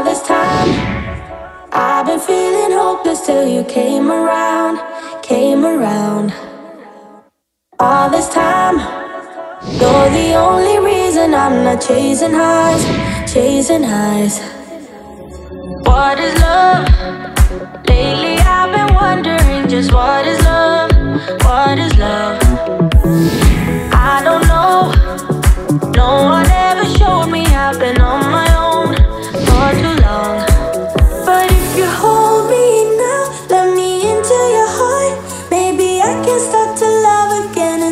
All this time, I've been feeling hopeless till you came around, came around. All this time, you're the only reason I'm not chasing highs, chasing highs. What is love? Lately I've been wondering just what is love, what is love? I don't know. No one ever showed me I've been on can start to love again